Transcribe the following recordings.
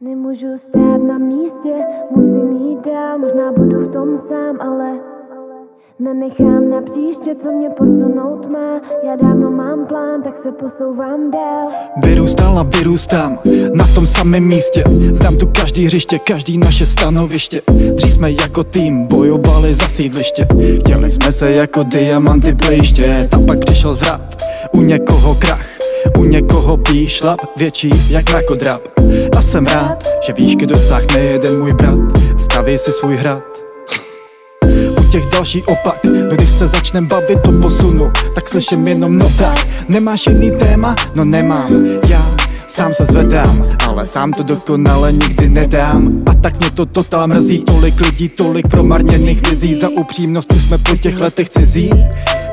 Nemůžu stát na místě, musím jít dál, možná budu v tom sám, ale Nenechám na příště, co mě posunout má. Já dávno mám plán, tak se posouvám dál. Vyrůstal a vyrůstám na tom samém místě. Znám tu každý hřiště, každý naše stanoviště. Dřív jsme jako tým bojovali za sídliště. Chtěli jsme se jako diamanty plejiště A pak přišel zvrat, u někoho krach u někoho výšlap větší jak mrakodrap A jsem rád, že výšky dosáhne jeden můj brat. Staví si svůj hrad. Těch další opak No když se začnem bavit to posunu Tak slyším jenom no tak Nemáš jiný téma? No nemám Já Sám se zvedám, ale sám to dokonale nikdy nedám. A tak mě to totál mrzí Tolik lidí, tolik promarněných vizí. Za upřímnost už jsme po těch letech cizí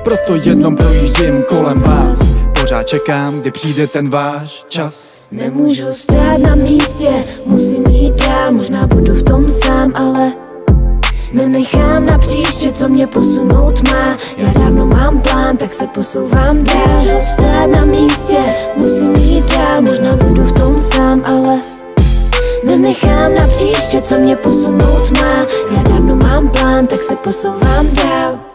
Proto jednom projíždím kolem vás Pořád čekám, kdy přijde ten váš čas. Nemůžu stát na místě, musím jít dál Možná budu v tom sám, ale Nenechám na příště, co mě posunout má. Já dávno mám plán, tak se posouvám dál. Můžu stát na místě, musím jít dál Možná budu v tom sám, ale Nenechám na příště, co mě posunout má. Já dávno mám plán, tak se posouvám dál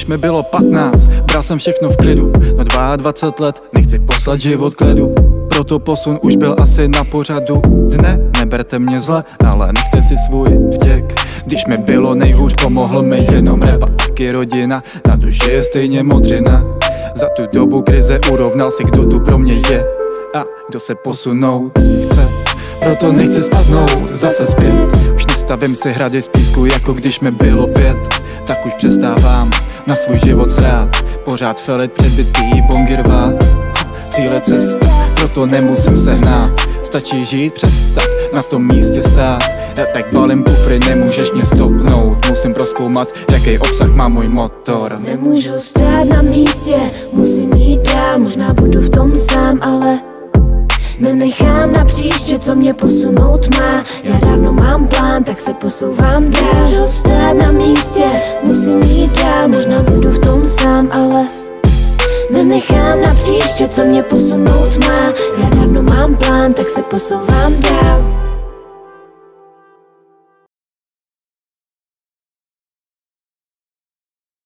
když mi bylo 15, bral jsem všechno v klidu. No 22 let, nechci poslat život kledu. Proto posun už byl asi na pořadu. Dne, neberte mě zle, ale nechte si svůj vděk. Když mi bylo nejhůř, pomohl mi jenom rap a taky rodina. Na duši je stejně modřina. Za tu dobu krize urovnal si, kdo tu pro mě je A kdo se posunout chce. Proto nechci spadnout zase zpět. Už nestavím si hrady z písku jako když mi bylo pět. Tak už přestávám na svůj život srát Pořád felit předbytý bongirvát Cíle cesta, proto nemusím se hnát Stačí žít, přestat, na tom místě stát. Já tak balím kufry, nemůžeš mě stopnout. Musím proskoumat, jaký obsah má můj motor. Nemůžu stát na místě, musím jít dál Možná budu v tom sám, ale Nenechám na příště, co mě posunout má. Já dávno mám plán, tak se posouvám dál. Můžu stát na místě, musím jít dál Možná příště, co mě posunout má. Já dávno mám plán, tak se posouvám dál